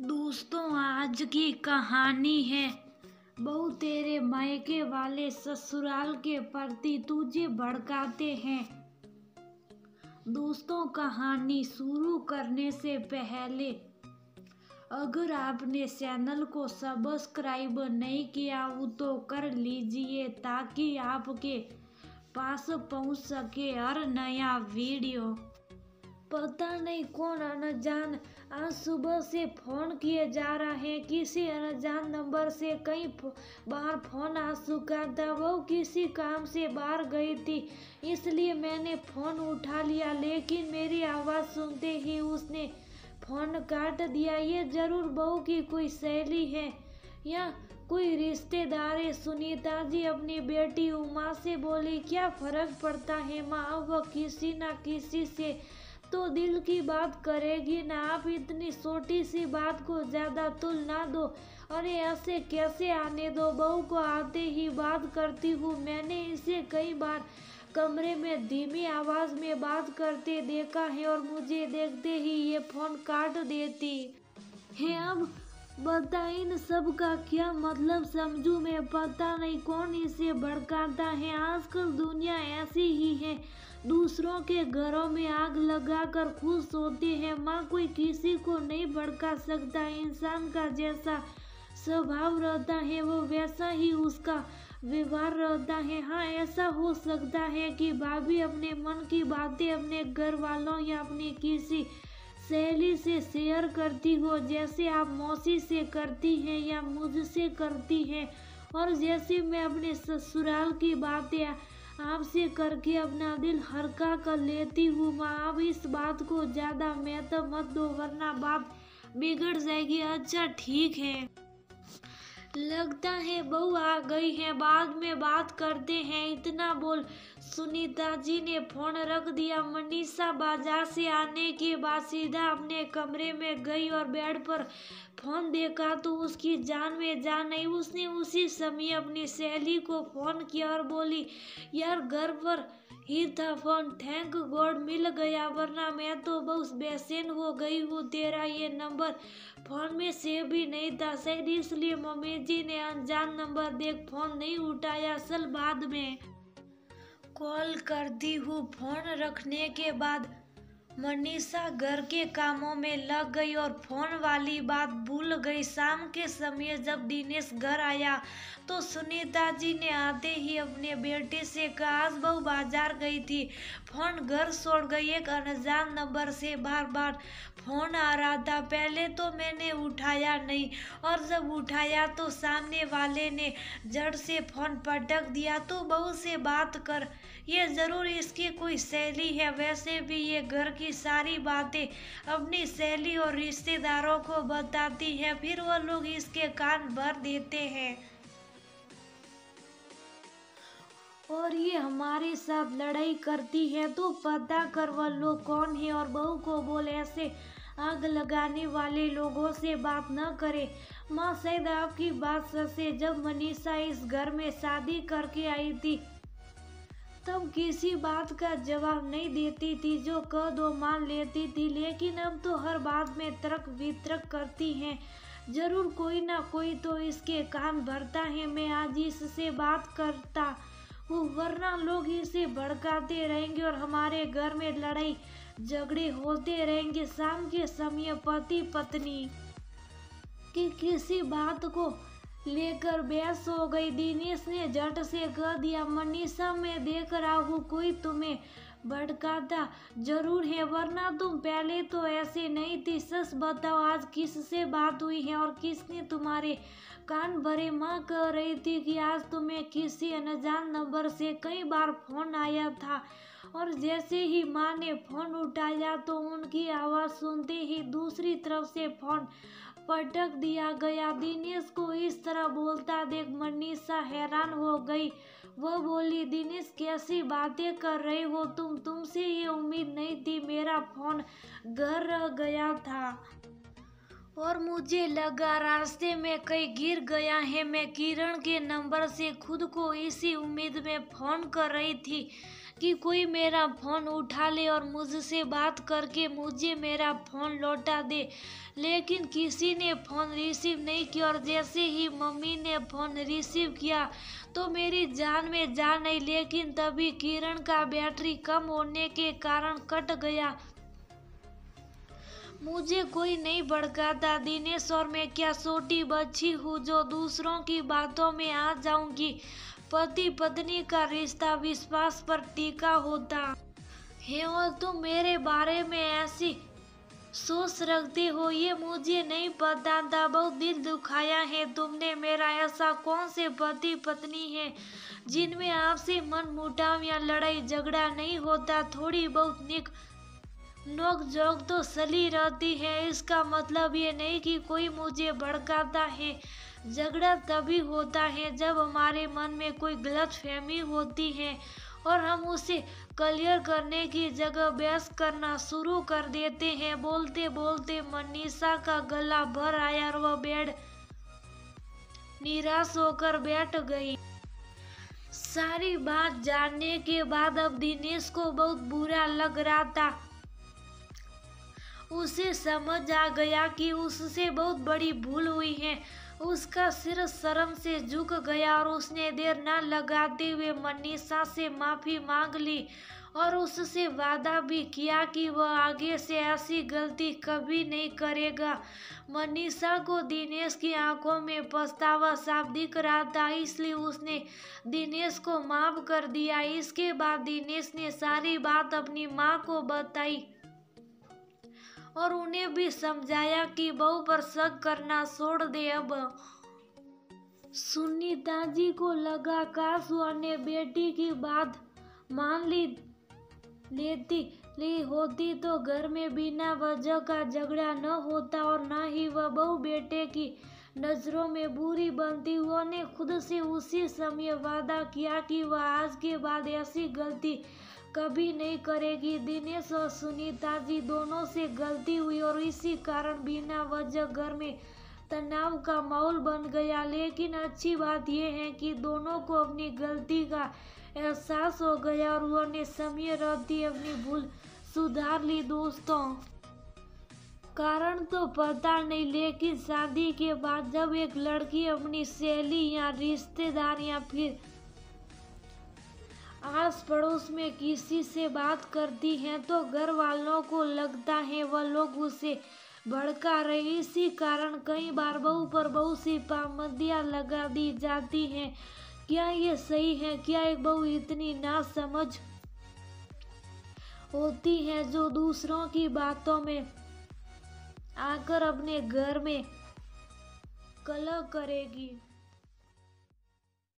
दोस्तों, आज की कहानी है, बहु तेरे मायके वाले ससुराल के प्रति तुझे भड़काते हैं। दोस्तों, कहानी शुरू करने से पहले, अगर आपने चैनल को सब्सक्राइब नहीं किया हो तो कर लीजिए ताकि आपके पास पहुँच सके हर नया वीडियो। पता नहीं कौन अनजान, आज सुबह से फ़ोन किए जा रहा है। किसी अनजान नंबर से कई बार फ़ोन आ चुका था। वो किसी काम से बाहर गई थी, इसलिए मैंने फ़ोन उठा लिया। लेकिन मेरी आवाज़ सुनते ही उसने फ़ोन काट दिया। ये ज़रूर बहू की कोई सहेली है या कोई रिश्तेदार है? सुनीता जी अपनी बेटी उमा से बोली, क्या फ़र्क पड़ता है माँ? वह किसी ना किसी से तो दिल की बात करेगी ना, आप इतनी छोटी सी बात को ज़्यादा तुल ना दो। अरे, ऐसे कैसे आने दो? बहू को आते ही बात करती हूँ। मैंने इसे कई बार कमरे में धीमी आवाज़ में बात करते देखा है और मुझे देखते ही ये फ़ोन काट देती है। अब बता इन सब का क्या मतलब समझू मैं? पता नहीं कौन इसे भड़काता है। आजकल दुनिया ऐसी ही है। दूसरों के घरों में आग लगाकर खुश होते हैं। माँ कोई किसी को नहीं भड़का सकता। इंसान का जैसा स्वभाव रहता है, वो वैसा ही उसका व्यवहार रहता है। हाँ ऐसा हो सकता है कि भाभी अपने मन की बातें अपने घर वालों या अपनी किसी सहेली से शेयर करती हो, जैसे आप मौसी से करती हैं या मुझसे करती हैं, और जैसे मैं अपने ससुराल की बातें आपसे करके अपना दिल हरका कर लेती हूँ, माँ अब इस बात को ज़्यादा महत्व मत दो, वरना बात बिगड़ जाएगी। अच्छा ठीक है। लगता है बहू आ गई है, बाद में बात करते हैं। इतना बोल सुनीता जी ने फ़ोन रख दिया। मनीषा बाज़ार से आने के बाद सीधा अपने कमरे में गई और बेड पर फ़ोन देखा तो उसकी जान में जान नहीं उसने उसी समय अपनी सहेली को फ़ोन किया और बोली, यार, घर पर ही था फ़ोन। थैंक गॉड मिल गया, वरना मैं तो बहुत बेचैन हो गई हूँ। तेरा ये नंबर फ़ोन में सेव भी नहीं था शायद, इसलिए मम्मी जी ने अनजान नंबर देख फ़ोन नहीं उठाया। असल बाद में कॉल करती हूँ फ़ोन रखने के बाद मनीषा घर के कामों में लग गई और फ़ोन वाली बात भूल गई। शाम के समय जब दिनेश घर आया तो सुनीता जी ने आते ही अपने बेटे से कहा, आज बहू बाज़ार गई थी। फ़ोन घर छोड़ गई। एक अनजान नंबर से बार बार फ़ोन आ रहा था। पहले तो मैंने उठाया नहीं और जब उठाया तो सामने वाले ने जड़ से फ़ोन पटक दिया। तो बहू से बात कर। ये ज़रूर इसकी कोई सहेली है। वैसे भी ये घर की सारी बातें अपनी सहेली और रिश्तेदारों को बताती है, फिर वो लोग इसके कान भर देते हैं। और ये हमारे साथ लड़ाई करती है तो पता कर वह लोग कौन है और बहू को बोल, ऐसे आग लगाने वाले लोगों से बात न करे। माँ, शायद आपकी बात सच है, जब मनीषा इस घर में शादी करके आई थी तब किसी बात का जवाब नहीं देती थी, जो कह दो मान लेती थी। लेकिन अब तो हर बात में तर्क वितरक करती हैं। ज़रूर कोई ना कोई तो इसके कान भरता है। मैं आज इससे बात करता हूँ, वरना लोग इसे भड़काते रहेंगे और हमारे घर में लड़ाई झगड़े होते रहेंगे। शाम के समय पति पत्नी की किसी बात को लेकर बहस हो गई। दिनेश ने झट से कह दिया, मनीषा, मैं देख रहा हूँ कोई तुम्हें भड़काता ज़रूर है, वरना तुम पहले तो ऐसे नहीं थी। सच बताओ, आज किससे बात हुई है और किसने तुम्हारे कान भरे माँ कह रही थी कि आज तुम्हें किसी अनजान नंबर से कई बार फ़ोन आया था और जैसे ही माँ ने फ़ोन उठाया तो उनकी आवाज़ सुनते ही दूसरी तरफ़ से फ़ोन पटक दिया गया। दिनेश को इस तरह बोलता देख मनीषा हैरान हो गई। वह बोली, दिनेश, कैसी बातें कर रहे हो तुम? तुमसे ये उम्मीद नहीं थी। मेरा फ़ोन घर रह गया था और मुझे लगा रास्ते में कहीं गिर गया है। मैं किरण के नंबर से खुद को इसी उम्मीद में फ़ोन कर रही थी। कि कोई मेरा फ़ोन उठा ले और मुझसे बात करके मुझे मेरा फ़ोन लौटा दे। लेकिन किसी ने फ़ोन रिसीव नहीं किया और जैसे ही मम्मी ने फ़ोन रिसीव किया तो मेरी जान में जान नहीं। लेकिन तभी किरण का बैटरी कम होने के कारण कट गया। मुझे कोई नहीं भड़काता। दिनेश और मैं क्या छोटी बच्ची हूँ जो दूसरों की बातों में आ जाऊँगी? पति पत्नी का रिश्ता विश्वास पर टीका होता। है और तुम मेरे बारे में ऐसी सोच रखते हो, ये मुझे नहीं पता। था बहुत दिल दुखाया है तुमने। मेरा ऐसा कौन से पति पत्नी है जिनमें आपसे मन मुटाव या लड़ाई झगड़ा नहीं होता? थोड़ी बहुत निक नोक जोक तो सली रहती है। इसका मतलब ये नहीं कि कोई मुझे भड़काता है। झगड़ा तभी होता है जब हमारे मन में कोई गलत फहमी होती है और हम उसे क्लियर करने की जगह बहस करना शुरू कर देते हैं। बोलते बोलते मनीषा का गला भर आया और वह बेड निराश होकर बैठ गई। सारी बात जानने के बाद अब दिनेश को बहुत बुरा लग रहा था। उसे समझ आ गया कि उससे बहुत बड़ी भूल हुई है। उसका सिर शर्म से झुक गया और उसने देर न लगाते हुए मनीषा से माफ़ी मांग ली और उससे वादा भी किया कि वह आगे से ऐसी गलती कभी नहीं करेगा। मनीषा को दिनेश की आँखों में पछतावा साफ़ दिख रहा था, इसलिए उसने दिनेश को माफ़ कर दिया। इसके बाद दिनेश ने सारी बात अपनी माँ को बताई। और उन्हें भी समझाया कि बहू पर शक करना छोड़ दे अब। सुनीता जी को लगा काश ने बेटी की बात मान ली, लेती, ली होती तो घर में बिना वजह का झगड़ा न होता और न ही वह बहु बेटे की नज़रों में बुरी बनती। उन्होंने खुद से उसी समय वादा किया कि वह आज के बाद ऐसी गलती कभी नहीं करेगी। दिनेश और सुनीता जी दोनों से गलती हुई और इसी कारण बिना वजह घर में तनाव का माहौल बन गया। लेकिन अच्छी बात यह है कि दोनों को अपनी गलती का एहसास हो गया और उन्होंने समय रहती अपनी भूल सुधार ली दोस्तों। कारण तो पता नहीं, लेकिन शादी के बाद जब एक लड़की अपनी सहेली या रिश्तेदार या फिर आस पड़ोस में किसी से बात करती है तो घर वालों को लगता है वह लोग उसे भड़का रहे इसी कारण कई बार बहू पर बहुत सी पाबंदियाँ लगा दी जाती हैं। क्या ये सही है? क्या एक बहू इतनी ना समझ होती है जो दूसरों की बातों में आकर अपने घर में कलह करेगी?